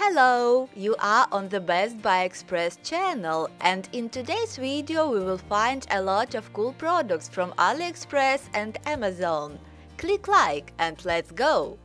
Hello! You are on the Best Buy Express channel and in today's video we will find a lot of cool products from AliExpress and Amazon. Click like and let's go!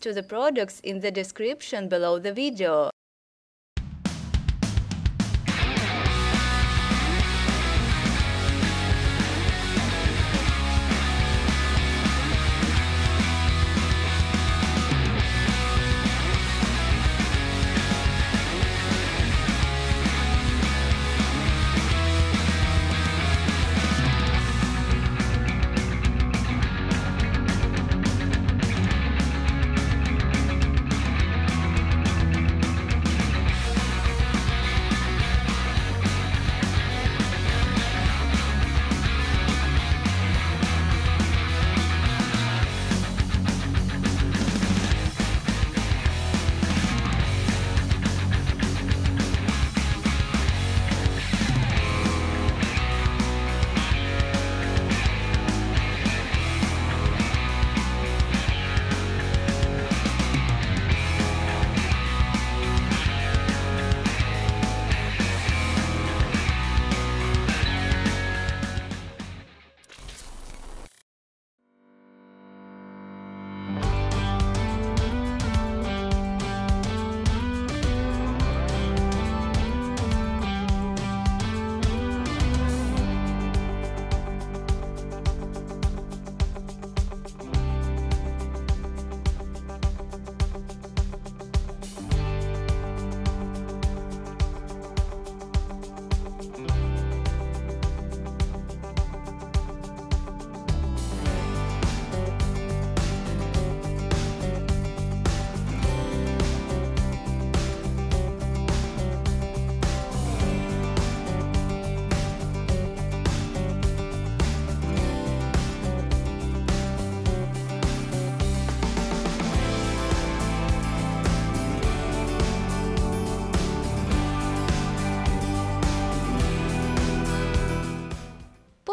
To the products in the description below the video.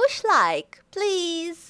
Push like, please.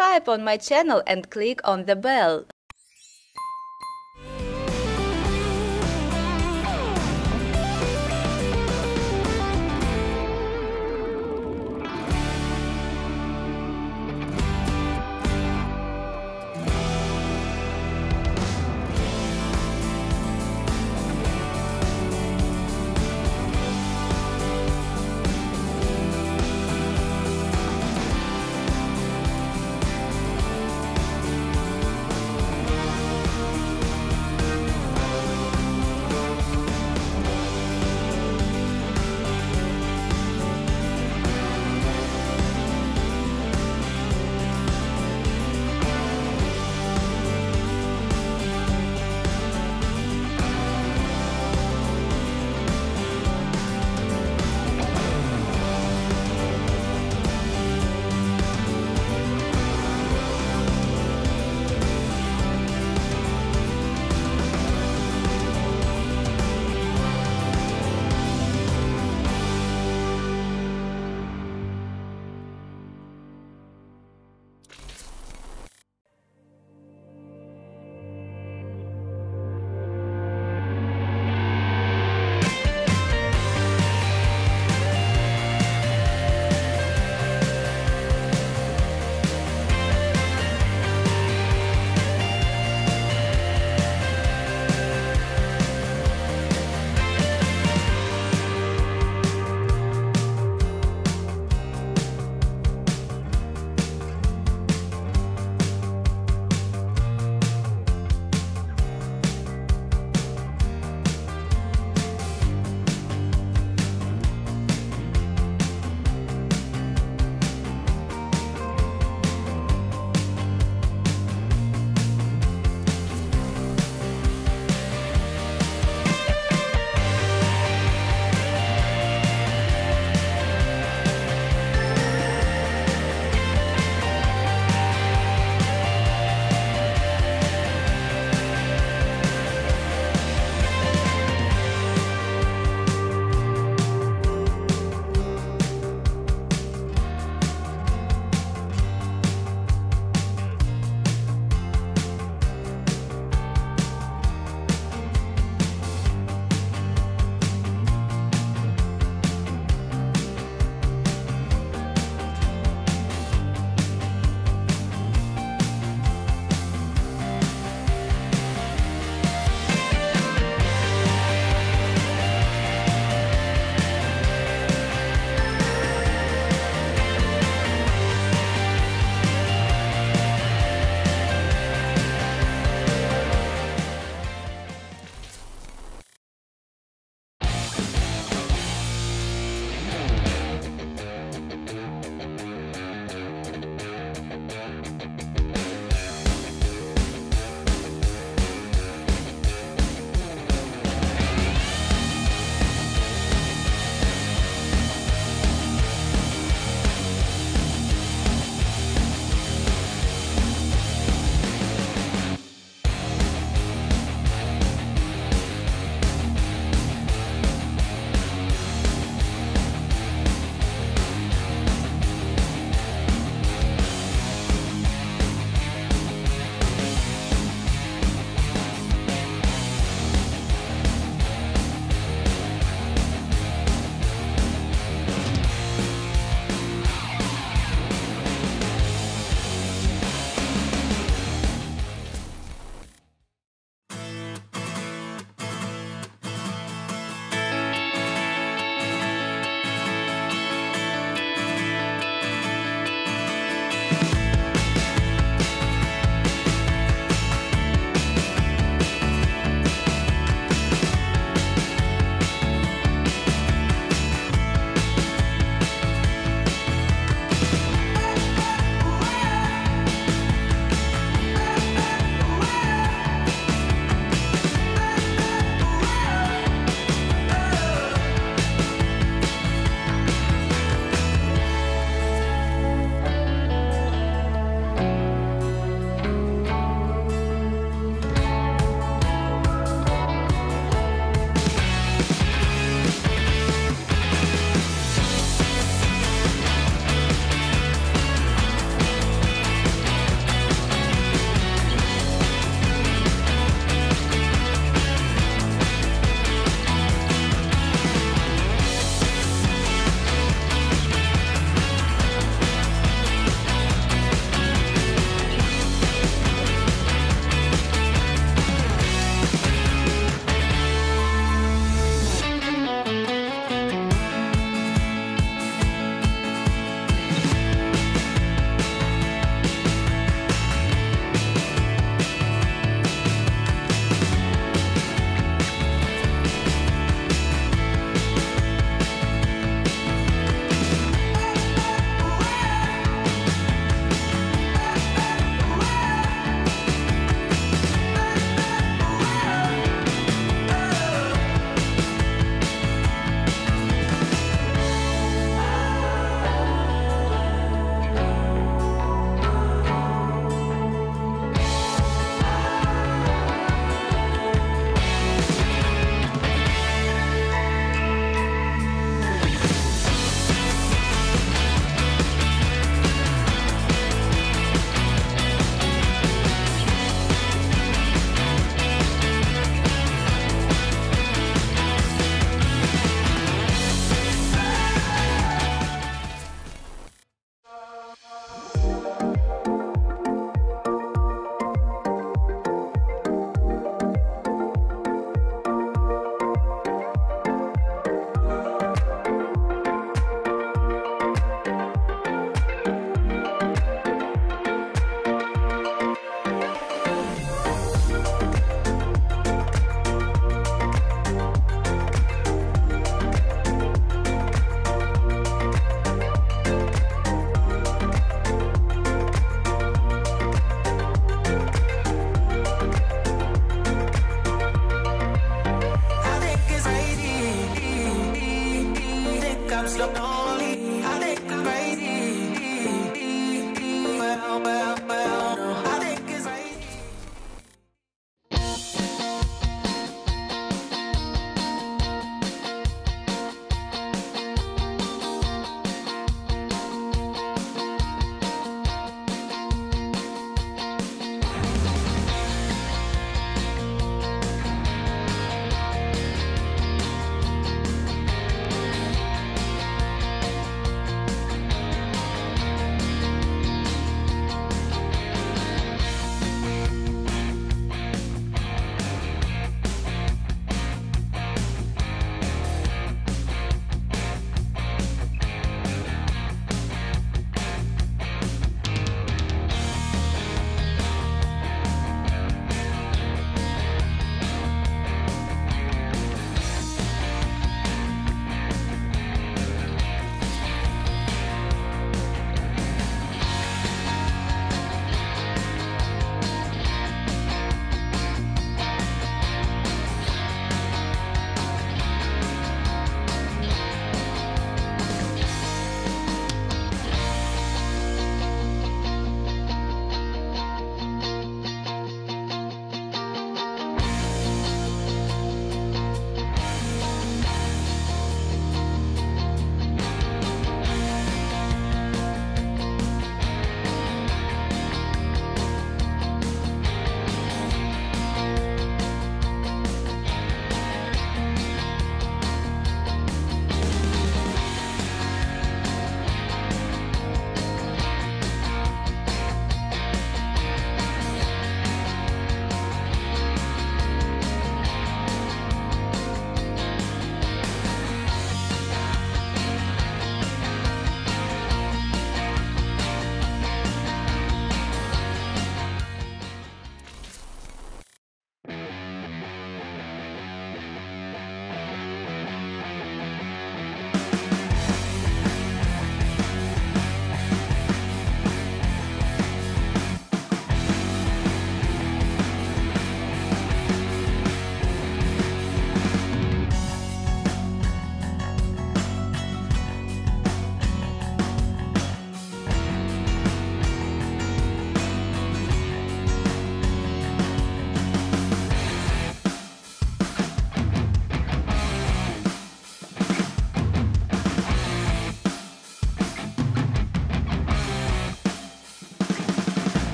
Subscribe on my channel and click on the bell.